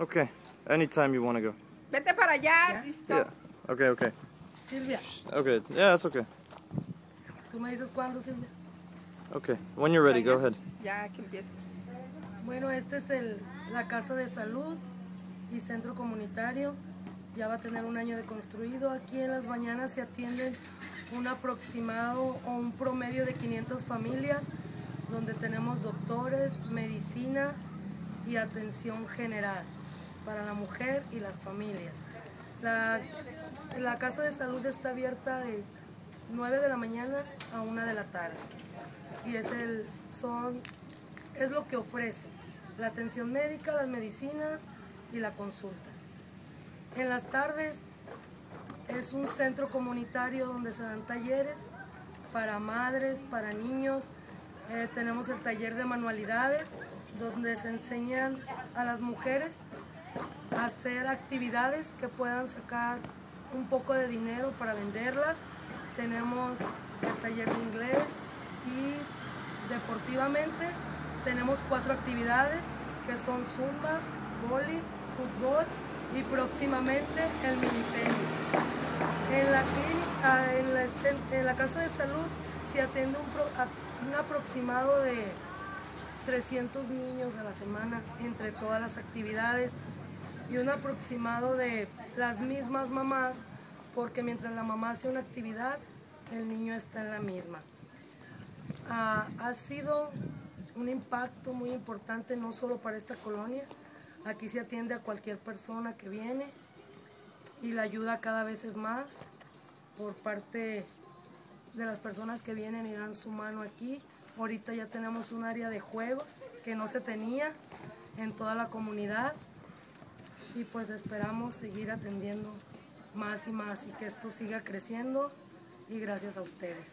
Okay. Anytime you want to go. Vete para allá. si está- Yeah. Okay, okay. Silvia, Okay. Yeah, that's okay. tú me dices cuándo, Silvia. Okay. When you're ready, go ahead. Ya que empieces. Bueno, este es el, la Casa de Salud y Centro Comunitario. Ya va a tener un año de construido. Aquí en las mañanas se atienden un aproximado o un promedio de 500 familias, donde tenemos doctores, medicina y atención general para la mujer y las familias. La, Casa de Salud está abierta de 9 de la mañana a 1 de la tarde. Y es, el, son, es lo que ofrece la atención médica, las medicinas y la consulta. En las tardes es un centro comunitario donde se dan talleres para madres, para niños. Eh, tenemos el taller de manualidades donde se enseñan a las mujeres hacer actividades que puedan sacar un poco de dinero para venderlas. Tenemos el taller de inglés y deportivamente tenemos cuatro actividades que son zumba, vóley, fútbol y próximamente el mini tenis. En en la, cen- en la casa de salud se atiende un, un aproximado de 300 niños a la semana entre todas las actividades y un aproximado de las mismas mamás porque mientras la mamá hace una actividad el niño está en la misma. Ah, ha sido un impacto muy importante no solo para esta colonia, aquí se atiende a cualquier persona que viene y la ayuda cada vez es más por parte de las personas que vienen y dan su mano aquí. Ahorita ya tenemos un área de juegos que no se tenía en toda la comunidad y pues esperamos seguir atendiendo más y más y que esto siga creciendo y gracias a ustedes.